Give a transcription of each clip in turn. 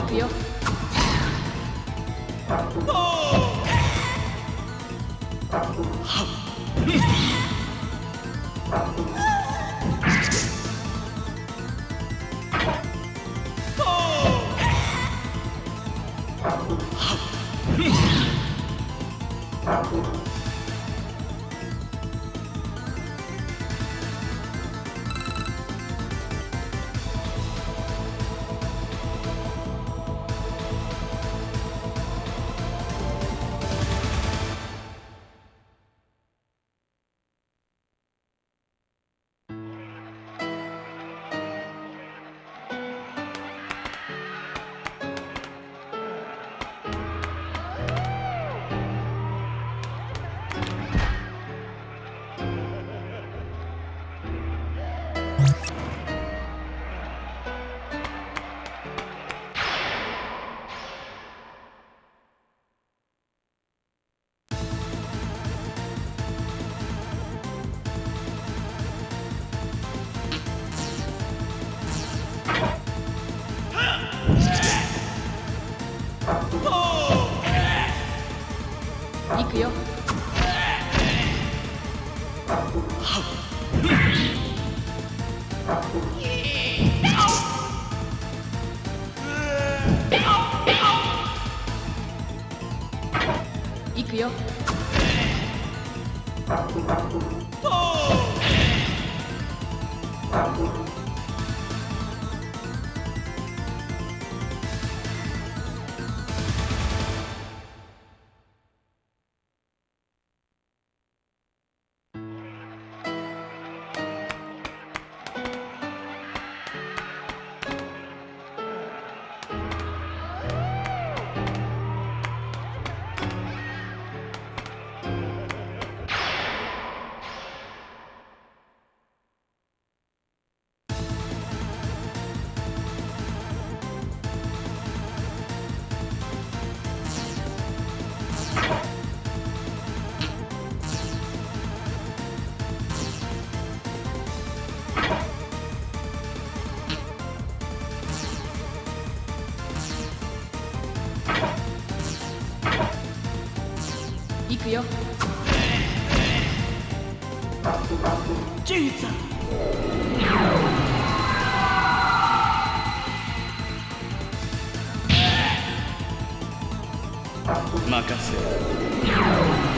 行くよ。よ。ジェイさん。任せ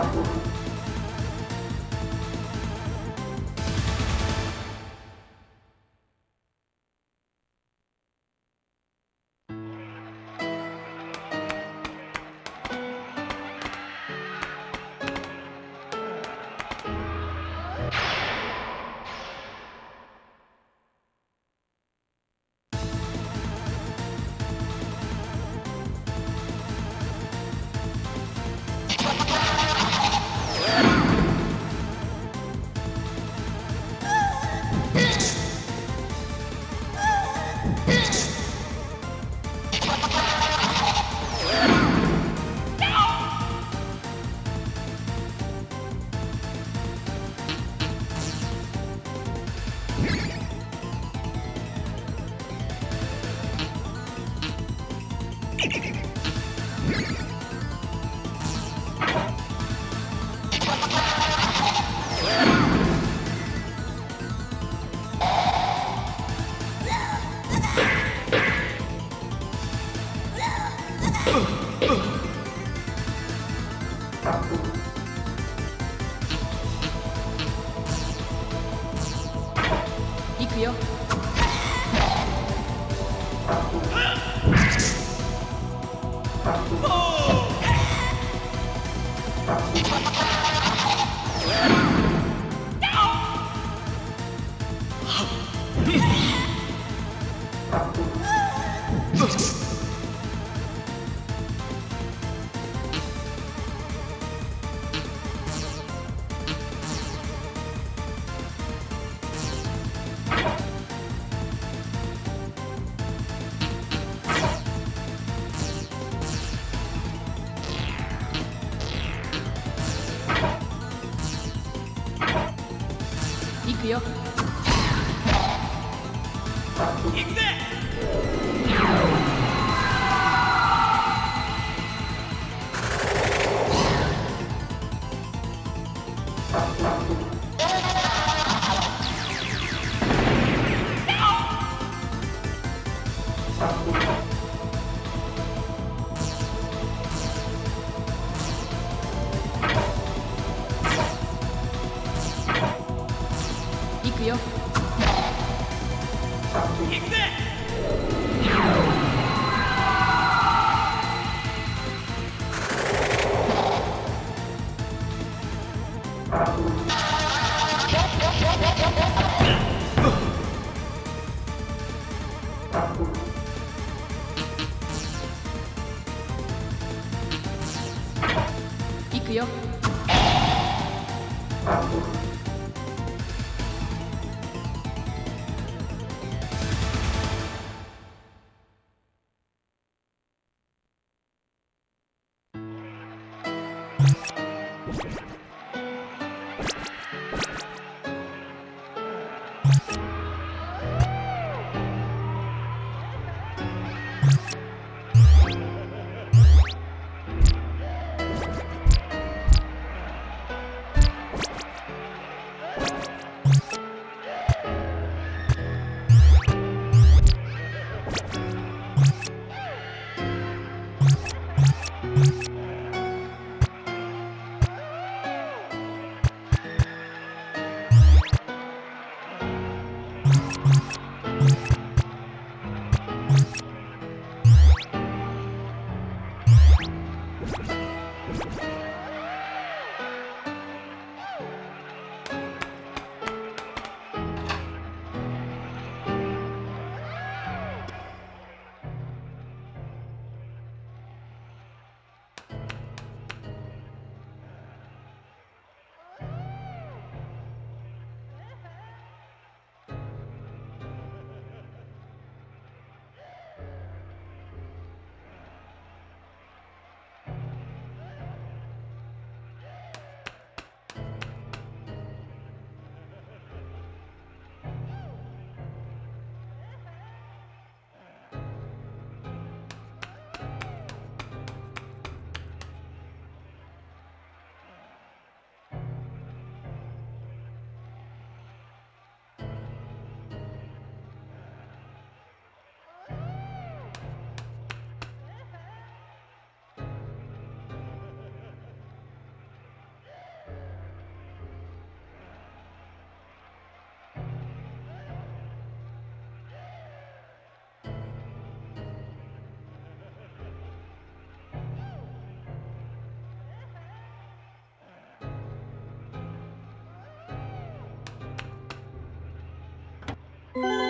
行くよくよ。行くぜ。ぜハハハハ! you よ